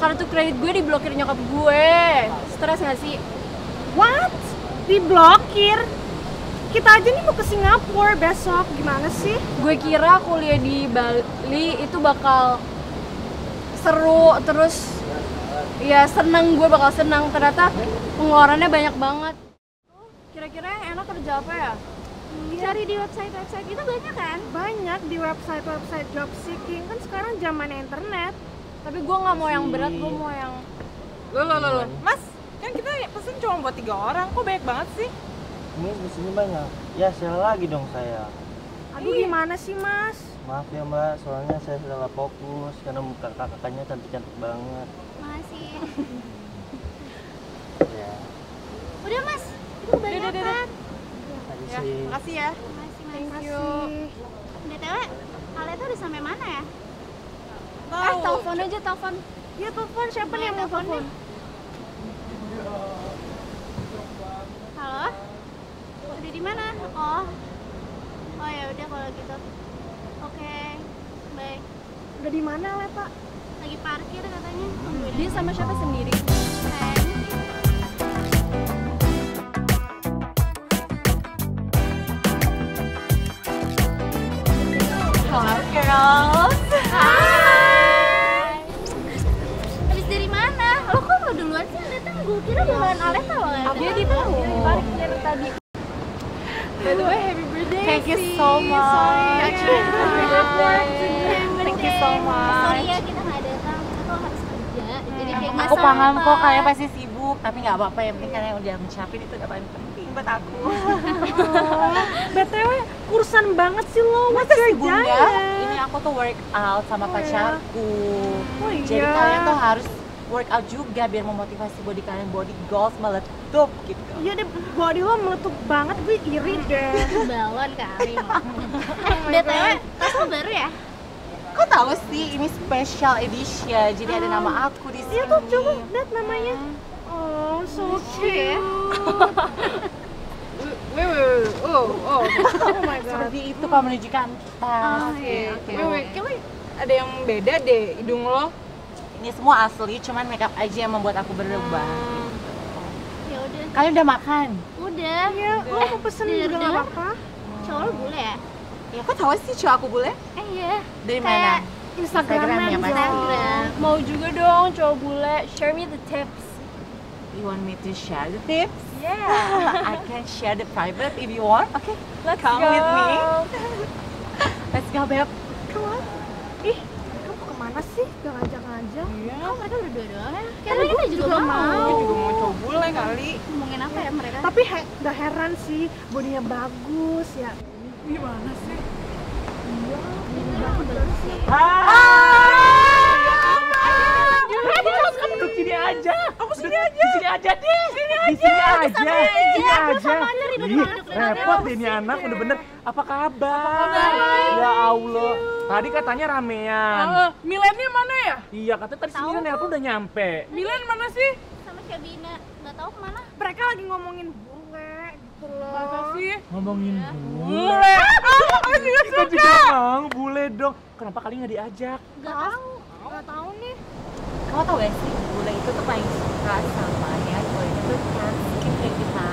kredit gue diblokir nyokap gue. Stres gak sih? What? Diblokir? Kita aja nih mau ke Singapura besok, gimana sih? Gue kira kuliah di Bali itu bakal seru terus ya seneng gue bakal senang ternyata pengeluarannya banyak banget. Kira-kira yang enak kerja apa ya? Cari di website-website itu banyak kan? Banyak di website-website job seeking, kan sekarang zaman internet. Tapi gue nggak mau yang berat, gue mau yang Lo lo lo lo. Mas, kan kita pesen cuma buat tiga orang. Kok banyak banget sih? Ini di sini banyak. Ya share lagi dong saya. Aduh gimana sih mas? Maaf ya mbak, soalnya saya sudah nggak fokus karena muka kakaknya cantik-cantik banget. Masih. Ya, Udah mas, itu kebanyakan. tadi Ya, sih. makasih ya. Masih mas. Thank you. BTW, kalian tuh udah sampai mana ya? Telepon aja telepon. Ya telepon, siapa nih yang mau Telepon? Halo? Udah di mana? Oh. Oh ya udah kalau gitu. Oke. Baik. Udah di mana le pak? Lagi parkir katanya. Tungguin Dia sama siapa sendiri? Halo girls. Dia datang. di di parkir tadi. By the way, happy birthday. Thank you so much. Sorry, Actually, happy birthday. Thank you so much. Sorry ya kita nggak datang. Kita tuh harus kerja. Jadi kayak nggak Aku paham kok kalian pasti sibuk, tapi nggak apa-apa yang penting kalian udah ngucapin itu udah paling penting buat aku. BTW, kursan banget sih lo, Masa sih bunda? Ini aku tuh work out sama Oh, pacarku. Oh Jadi iya. kalian tuh harus work out juga biar memotivasi body kalian body goals meletup gitu. Iya deh, body lo meletup banget, gue iri deh. balon kali. BTW, tas lo baru ya? Kok tahu sih ini special edition, jadi ada nama aku di sini. Iya tuh, coba lihat namanya. Oh, so ya. Wait, wait, wait. Oh, oh. Oh my god. Seperti itu kalau menunjukkan tas. Oh, iya, oke. gitu. Wait, wait. Kayaknya ada yang beda deh hidung lo. Ini semua asli, cuman makeup aja yang membuat aku berubah. Ya udah. Kalian udah makan? Udah. Iya, lo mau pesen juga nggak apa-apa. Cowok bule ya? Ya, kok tahu sih cowok aku bule? Eh iya. Dari Kayak mana? Instagramnya Instagram ya? Instagram. Mau juga dong cowok bule. Share me the tips. You want me to share the tips? Yeah. I can share the private if you want. Okay, Let's come go. with me. Let's go, Beb. Come on. Ih, kamu ke mana sih? Gak ngajak-ngajak. Iya. Oh mereka berdua doang ya? Kayaknya kita juga, juga mau. Aku juga mau bule kali. Ngomongin apa ya mereka? Tapi he gak heran sih, bodinya bagus ya. Gimana sih? bagus sih. Hai. Kamu duduk sini aja. Kamu sini aja. Di sini aja deh. Sini aja. Di sini aja. Sini aja. Ih, repot ini anak bener-bener. Apa kabar? Ya. Tadi katanya ramean. Milennya mana ya? Iya, katanya tadi sini nelpon udah nyampe. Milen mana sih? Sama Syabina. Gak tau ke mana. Mereka lagi ngomongin bule gitu loh. Masa sih? Ngomongin bule. Bule. Ah, aku juga Kita suka. juga mau bule dong. Kenapa kali nggak diajak? Gak tau. Gak tahu nih. Kamu tau gak sih, bule itu tuh paling suka sama ya itu tuh kan skin kayak kita.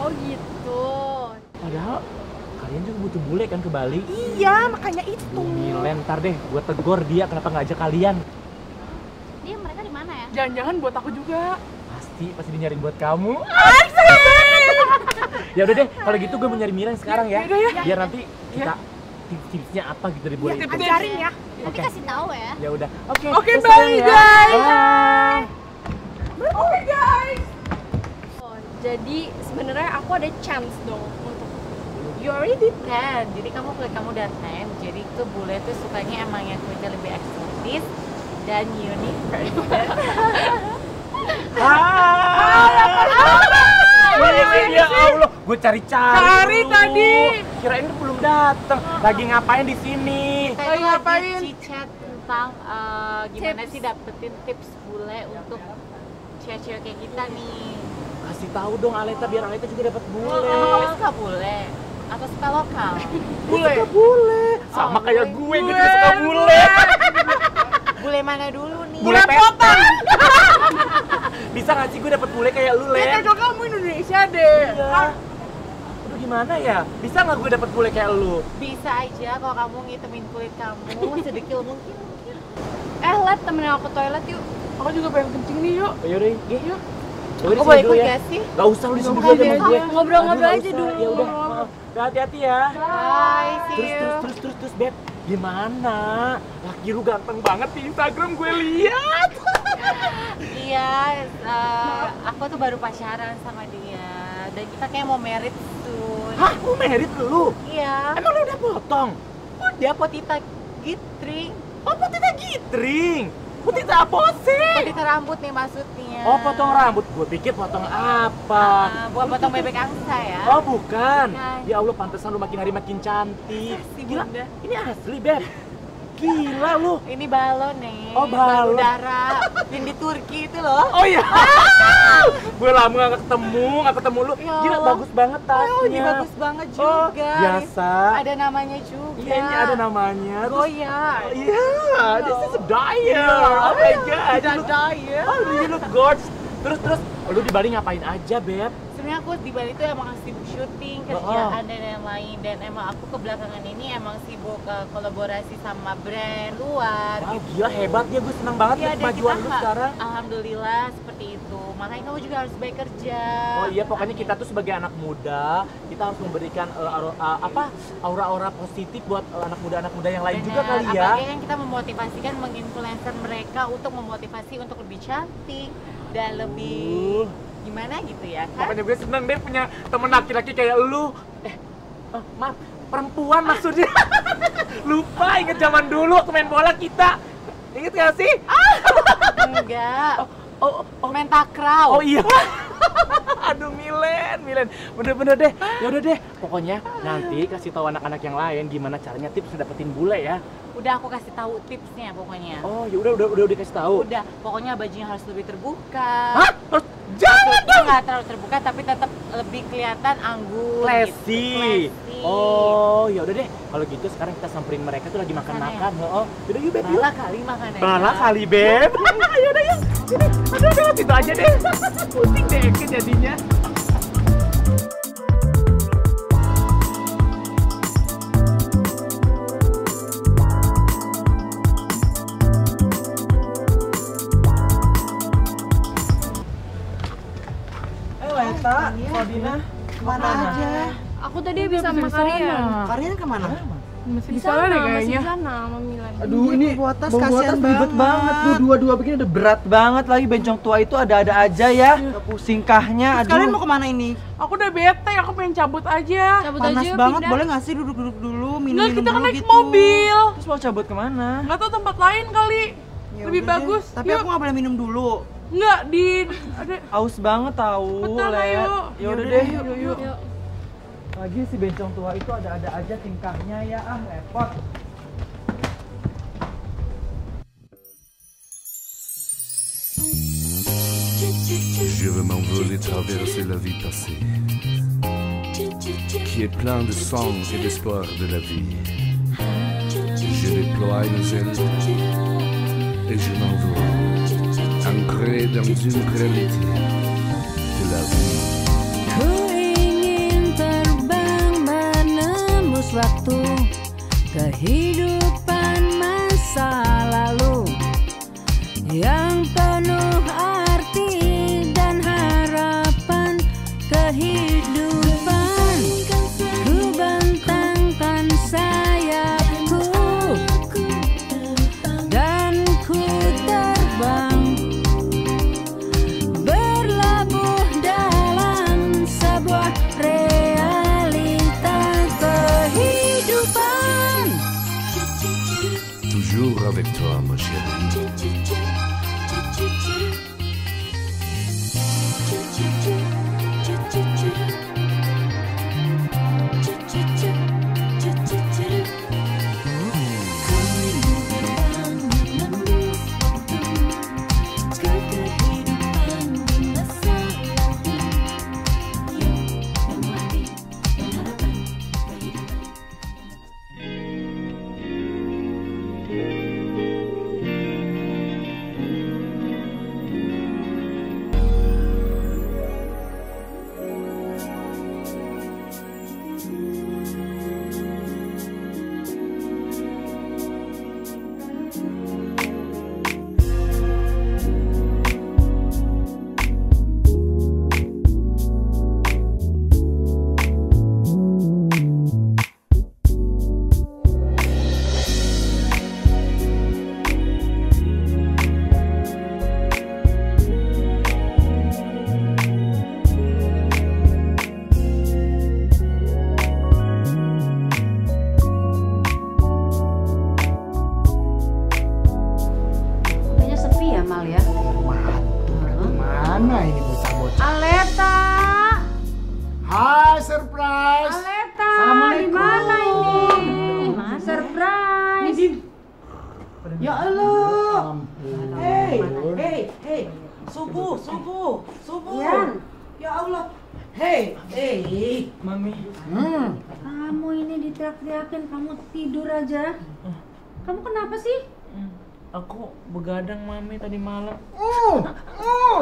Oh gitu. Padahal kalian juga butuh bule kan ke Bali. Iya, makanya itu. Milen, ntar deh gue tegor dia kenapa nggak ajak kalian. Dia mereka di mana ya? Jangan-jangan buat aku juga. Pasti, pasti dia nyariin buat kamu. ya udah deh, kalau gitu gue mau nyari Milen sekarang ya. Biar nanti kita tips-tipsnya apa gitu dari bule itu. Ajarin ya. Nanti kasih tahu ya. Ya udah. Oke. Oke, bye, ya. guys. Bye. Oke guys. Oh, jadi sebenarnya aku ada chance dong You already that. Jadi kamu kayak kamu udah 10, jadi tuh bule tuh sukanya emang yang kulitnya lebih eksotis dan unik person. Milen ya Allah, gue cari-cari. Cari tadi. Kirain lu belum datang. Lagi ngapain di sini? Lagi ngapain? lagi chat tentang eh, gimana Tips. sih dapetin tips bule untuk cewek-cewek kayak kita nih. Kasih tahu dong Aleta biar Aleta juga dapat bule. Emang kamu suka bule? Atau suka lokal? bule. Suka bule. Sama Oh, kayak bule. gue, gue juga suka bule. bule mana dulu nih? Bule petan. Bisa nggak sih gue dapet bule kayak lu, Ya Len? cocok kamu Indonesia deh. Iya. Aduh gimana ya? Bisa nggak gue dapet bule kayak lu? Bisa aja kalau kamu ngitemin kulit kamu sedekil mungkin. Eh, Let, temenin aku toilet yuk. Aku juga pengen kencing nih yuk. Ayo deh, yuk. Aku boleh ikut ya. gak sih? Gak usah lu di sini dulu Ngobrol aja sama gue. Ngobrol-ngobrol aja dulu. Ya udah. Udah, Hati-hati ya. Bye, see Terus, you. terus, terus, terus, terus, Beb. Gimana? Laki lu ganteng banget di Instagram gue lihat. Iya, eh, aku tuh baru pacaran sama dia dan kita kayak mau merit soon. Hah, lu merit lu? Iya. Emang lu udah potong? Udah potita gitring. Oh, potita gitring. Potita apa sih? Potita rambut nih maksudnya. Oh, potong rambut. Gue pikir potong apa. Ah, bukan potong bebek angsa ya. Oh, bukan. Bukan. Ya Allah, pantesan lu makin hari makin cantik. Si Gila, ini asli, Beb. Gila lu. Ini balon nih. Oh, balon. udara yang di Turki itu loh. Oh iya. gue lama gak ketemu, gak ketemu lu. Ya Gila, bagus banget tasnya. Oh, ini bagus banget juga. Oh, biasa. Ada namanya juga. Iya, ini ada namanya. Oh, Iya, this is a dyer. Oh my god. Ada daya. Oh, you look gorgeous. Terus terus lu di Bali ngapain aja, Beb? Sebenarnya aku di Bali tuh emang sibuk syuting, kerjaan dan lain-lain dan emang aku kebelakangan ini emang sibuk uh, kolaborasi sama brand luar Wow, gitu. gila hebat ya, gue senang banget dan kemajuan lu sekarang. Alhamdulillah seperti itu. Makanya kamu juga harus baik kerja. Oh iya, pokoknya kita tuh sebagai anak muda, kita harus memberikan uh, aro- uh, apa aura-aura positif buat uh, anak muda-anak muda yang lain juga Benar, kali ya. apalagi kan kita memotivasikan, menginfluencer mereka untuk memotivasi untuk lebih cantik dan lebih Uh. Gimana gitu ya kan? Makanya gue seneng deh punya temen laki-laki kayak lu. Eh, oh, maaf, perempuan maksudnya. Lupa inget zaman dulu waktu main bola kita. Ingat gak sih? Enggak. Oh, oh, Main takraw. oh iya. Aduh Milen, Milen, bener-bener deh. Ya udah deh, pokoknya nanti kasih tahu anak-anak yang lain gimana caranya tips dapetin bule ya. Udah aku kasih tahu tipsnya pokoknya. Oh, ya udah udah udah dikasih tahu. Udah, pokoknya bajunya harus lebih terbuka. Hah? Terus jangan Maksudnya nggak terlalu terbuka tapi tetap lebih kelihatan anggun. Classy. Gitu. Classy. Oh, ya udah deh. Kalau gitu sekarang kita samperin mereka tuh lagi makan-makan. Oh, yaudah yuk, Beb, yuk. Malah kali makanannya. Malah kali, Beb. yaudah yuk. Sini. Aduh, aduh, itu aja deh. Pusing deh Eke jadinya. Leta, Kodina, ke mana aja? Aku tadi habis sama Karian. Kalian ke mana? Masih Di sana masih kayaknya. di sana sama Milan. Aduh ini bawa tas bawa kasihan banget. banget tuh dua-dua begini udah berat banget lagi bencong tua itu ada-ada aja ya singkahnya aduh Kalian mau ke mana ini? Aku udah bete, aku pengen cabut aja. Cabut Panas aja, banget, pindah. boleh nggak sih duduk-duduk dulu, minum-minum kita kan dulu naik gitu? mobil. terus mau cabut ke mana Nggak tahu tempat lain kali. Ya Lebih udah deh. bagus. Tapi Yuk. aku nggak boleh minum dulu. Enggak di ada aus banget tahu Betul, Let ayo. ya udah Yaudah deh deh, yuk yuk yuk. Yuk. lagi si bencong tua itu ada-ada aja tingkahnya ya ah repot Je veux m'envoler traverser la vie passée, qui est plein de sang et d'espoir de la vie. Je déploie mes ailes et je m'envole, ancré dans une réalité de la vie. Ku ingin terbang menembus waktu kehidupan Mana ini bocah-bocah? Aleta, Hai, surprise. Aleta, di mana ini? Surprise. Ya Allah. Hei, hei, hei. Subuh, subuh, subuh. Yan. Ya Allah. Hei, hei. Mami. Hmm. Kamu ini diteriak-teriakin, kamu tidur aja. Kamu kenapa sih? Aku begadang mami tadi malam. Uh, uh,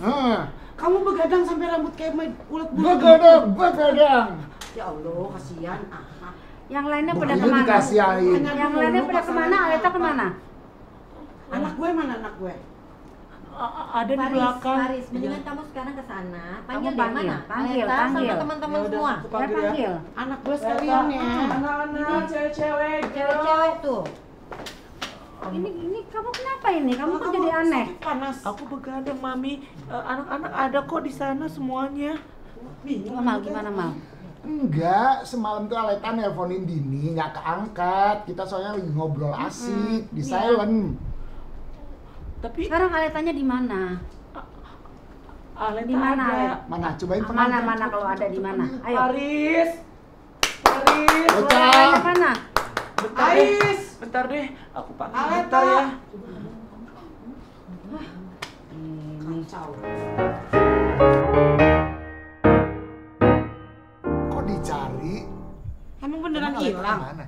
uh. Kamu begadang sampai rambut kayak main ulat bulu. begadang, begadang. Ya Allah, kasihan. Ah, Yang lainnya pada ke mana? dikasihain. Yang lainnya pada ke mana? Aleta ke mana? Anak gue mana anak gue? A- ada di belakang. Faris, mendingan kamu sekarang ke sana. Panggil Kamu panggil, mana? panggil, Aleta panggil. sama teman-teman semua. Ya panggil ya. panggil. Anak gue sekalian ya. Anak-anak, cewek-cewek, Cewek-cewek tuh. Ini ini kamu kenapa ini? Kamu kok jadi aneh? Panas. Aku begadang mami. Eh, Anak-anak ada kok di sana semuanya. Bingung. Mal gimana mal? Enggak, semalam tuh Aleta nelponin Dini, nggak keangkat. Kita soalnya lagi ngobrol asik, di silent. Tapi Sekarang Aletanya di mana? Aleta Di mana, ada. Mana? Cobain Mana pengantin. mana kalau ada di mana? Ayo. Paris. Paris. Bocah. Mana? Deh. Bentar deh. Aku panggil Aleta. bentar ya. Kacau. Kok dicari? Emang beneran hilang? ke mana?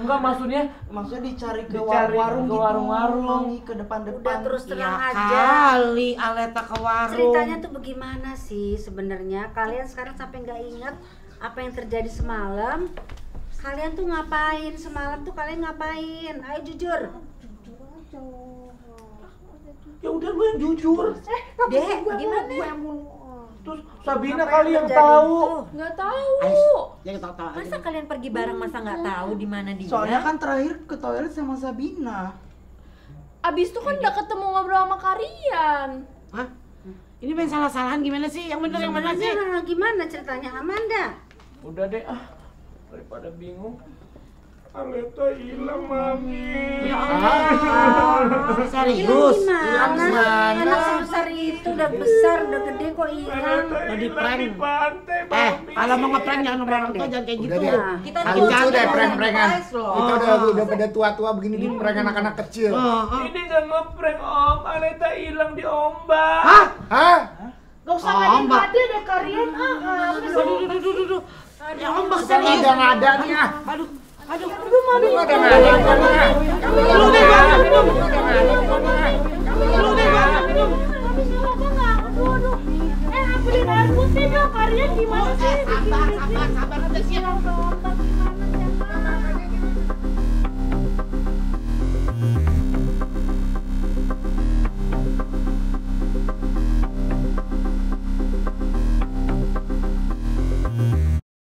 Enggak maksudnya Maksudnya dicari ke warung-warung ke gitu. warung-warung. Mangi ke depan-depan. Udah terus Ya terang aja. kali Aleta ke warung. Ceritanya tuh bagaimana sih sebenarnya? Kalian sekarang sampai nggak ingat apa yang terjadi semalam? Kalian tuh ngapain semalam tuh kalian ngapain? Ayo jujur. ya udah lu yang jujur. Dek, gimana? Terus Sabina Apa yang kali yang terjadi? tahu. Nggak tahu. Yang tahu tahu aja. Masa kalian pergi bareng masa nggak tahu di mana dia? Soalnya kan terakhir ke toilet sama Sabina. Abis itu kan udah ketemu ngobrol sama kalian. Hah? Ini main salah-salahan gimana sih? Yang bener yang mana sih? Gimana, gimana ceritanya Amanda? Udah deh ah. Daripada bingung. Aleta hilang mami. Ya Ah, Allah. Serius. Hilang Gimana? gimana? Anak sebesar itu udah besar, udah gede kok hilang. Mau di prank. Eh, kalau mau ngeprank jangan sama orang tua jangan kayak Udah gitu. deh. Kita nih lucu jangan deh ada prank-prankan. Kita udah udah pada tua-tua begini di prank anak-anak kecil. Oh, oh. Ini nggak ngeprank om, Aleta hilang di ombak. Hah? Hah? Gak usah Oh, ngadain deh kalian. Ah, ah. Aduh, aduh. Ya ombak serius. ada ada nih ah. Aduh, aduh. Ada nggak ada di mana? Lu deh banget minum. Lu di deh banget minum. Aduh, aduh. Eh, ambilin air putih dong. Kalian gimana sih? Sabar, sabar, sabar. Ada siapa?